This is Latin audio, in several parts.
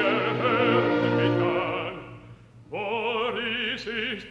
gehört mich an. Boris ist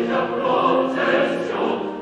in processio